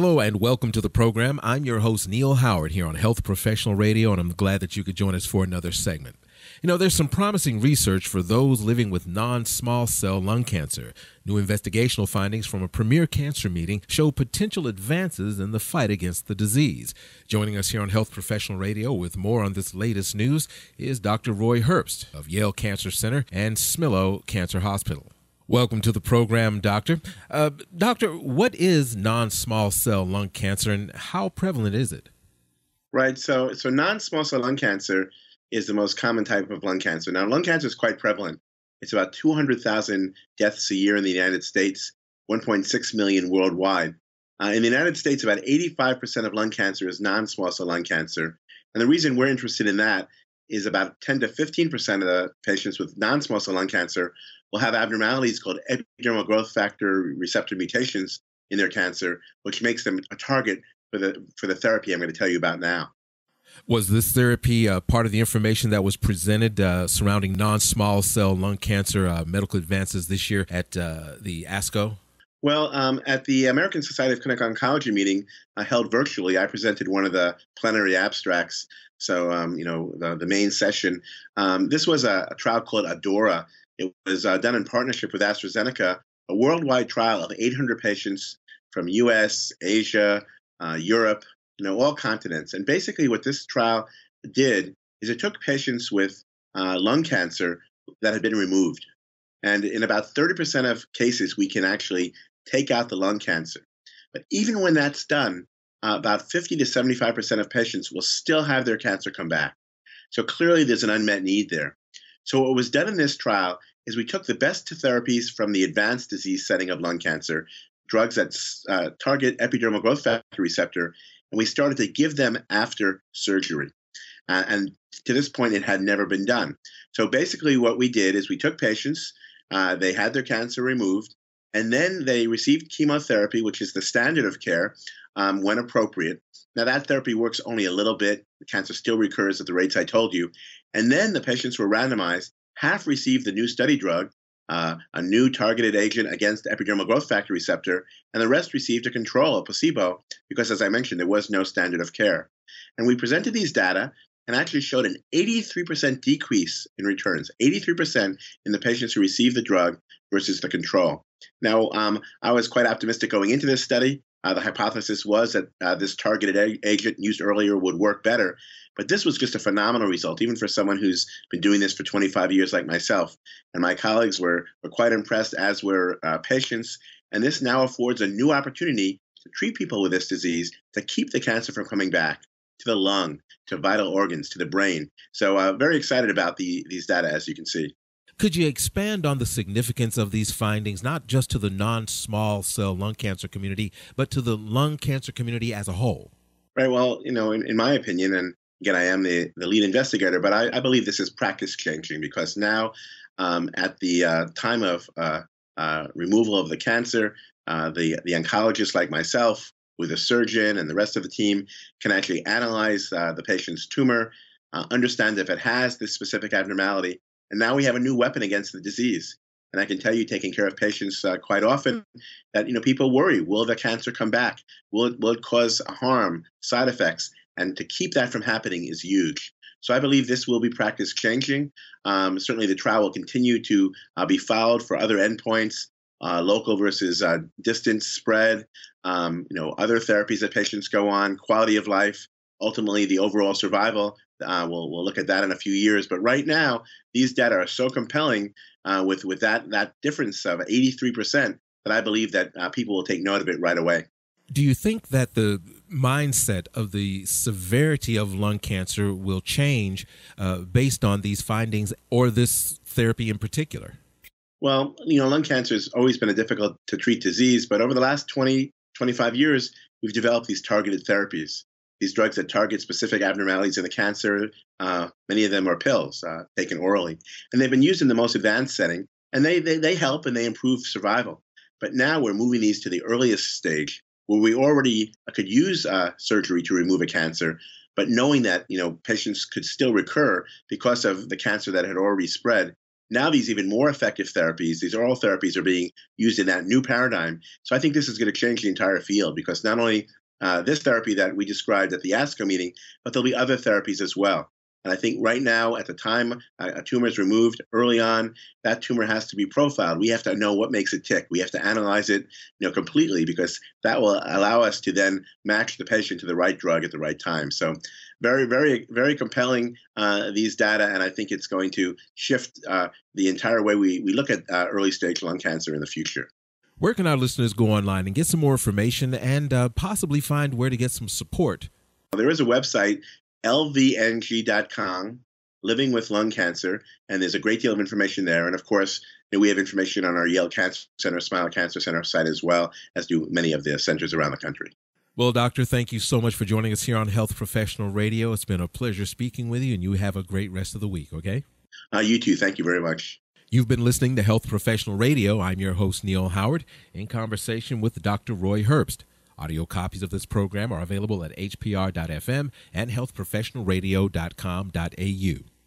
Hello and welcome to the program. I'm your host, Neil Howard, here on Health Professional Radio, and I'm glad that you could join us for another segment. You know, there's some promising research for those living with non small cell lung cancer. New investigational findings from a premier cancer meeting show potential advances in the fight against the disease. Joining us here on Health Professional Radio with more on this latest news is Dr. Roy Herbst of Yale Cancer Center and Smilow Cancer Hospital. Welcome to the program, Doctor. Uh, doctor, what is non small cell lung cancer and how prevalent is it? Right. So, so non small cell lung cancer is the most common type of lung cancer. Now, lung cancer is quite prevalent. It's about 200,000 deaths a year in the United States, 1.6 million worldwide. Uh, in the United States, about 85% of lung cancer is non small cell lung cancer. And the reason we're interested in that is about 10 to 15% of the patients with non small cell lung cancer will have abnormalities called epidermal growth factor receptor mutations in their cancer, which makes them a target for the, for the therapy I'm going to tell you about now. Was this therapy uh, part of the information that was presented uh, surrounding non small cell lung cancer uh, medical advances this year at uh, the ASCO? Well, um, at the American Society of Clinical Oncology meeting uh, held virtually, I presented one of the plenary abstracts. So, um, you know, the, the main session. Um, this was a, a, trial called ADAURA. It was uh, done in partnership with AstraZeneca, a worldwide trial of 800 patients from US, Asia, Europe, you know, all continents. And basically, what this trial did is it took patients with uh, lung cancer that had been removed. And in about 30% of cases, we can actually take out the lung cancer. But even when that's done, uh, about 50 to 75% of patients will still have their cancer come back. So clearly, there's an unmet need there. So, what was done in this trial is we took the best therapies from the advanced disease setting of lung cancer, drugs that uh, target epidermal growth factor receptor, and we started to give them after surgery. Uh, and to this point, it had never been done. So basically, what we did is we took patients, uh, they had their cancer removed, and then they received chemotherapy, which is the standard of care um, when appropriate. Now, that therapy works only a little bit. The cancer still recurs at the rates I told you. And then the patients were randomized. Half received the new study drug, uh, a new targeted agent against epidermal growth factor receptor, and the rest received a control, a placebo, because as I mentioned, there was no standard of care. And we presented these data and actually showed an 83% decrease in returns, 83% in the patients who received the drug versus the control. Now, um, I was quite optimistic going into this study. Uh, the hypothesis was that uh, this targeted a- agent used earlier would work better. But this was just a phenomenal result, even for someone who's been doing this for 25 years, like myself. And my colleagues were, were quite impressed, as were uh, patients. And this now affords a new opportunity to treat people with this disease to keep the cancer from coming back to the lung, to vital organs, to the brain. So, uh, very excited about the, these data, as you can see. Could you expand on the significance of these findings, not just to the non small cell lung cancer community, but to the lung cancer community as a whole? Right. Well, you know, in, in my opinion, and again, I am the, the lead investigator, but I, I believe this is practice changing because now, um, at the uh, time of uh, uh, removal of the cancer, uh, the, the oncologist like myself, with a surgeon and the rest of the team, can actually analyze uh, the patient's tumor, uh, understand if it has this specific abnormality, and now we have a new weapon against the disease. And I can tell you, taking care of patients uh, quite often, that you know people worry: will the cancer come back? Will it will it cause harm, side effects? And to keep that from happening is huge. So I believe this will be practice changing. Um, certainly, the trial will continue to uh, be followed for other endpoints, uh, local versus uh, distance spread, um, you know, other therapies that patients go on, quality of life, ultimately the overall survival. Uh, we'll we'll look at that in a few years. But right now, these data are so compelling uh, with with that that difference of 83 percent that I believe that uh, people will take note of it right away. Do you think that the mindset of the severity of lung cancer will change uh, based on these findings or this therapy in particular? Well, you know, lung cancer has always been a difficult to treat disease, but over the last 20, 25 years, we've developed these targeted therapies these drugs that target specific abnormalities in the cancer. Uh, many of them are pills uh, taken orally, and they've been used in the most advanced setting, and they, they they help and they improve survival. But now we're moving these to the earliest stage where we already could use uh, surgery to remove a cancer, but knowing that you know patients could still recur because of the cancer that had already spread, now these even more effective therapies, these oral therapies, are being used in that new paradigm. So I think this is going to change the entire field because not only uh, this therapy that we described at the ASCO meeting, but there'll be other therapies as well. And I think right now, at the time a tumor is removed early on, that tumor has to be profiled. We have to know what makes it tick. We have to analyze it, you know, completely because that will allow us to then match the patient to the right drug at the right time. So, very, very, very compelling uh, these data, and I think it's going to shift uh, the entire way we we look at uh, early stage lung cancer in the future. Where can our listeners go online and get some more information and uh, possibly find where to get some support? There is a website lvng.com, living with lung cancer, and there's a great deal of information there. And of course, you know, we have information on our Yale Cancer Center, Smilow Cancer Center site as well, as do many of the centers around the country. Well, Doctor, thank you so much for joining us here on Health Professional Radio. It's been a pleasure speaking with you, and you have a great rest of the week, okay? Uh, you too. Thank you very much. You've been listening to Health Professional Radio. I'm your host, Neil Howard, in conversation with Dr. Roy Herbst. Audio copies of this program are available at hpr.fm and healthprofessionalradio.com.au.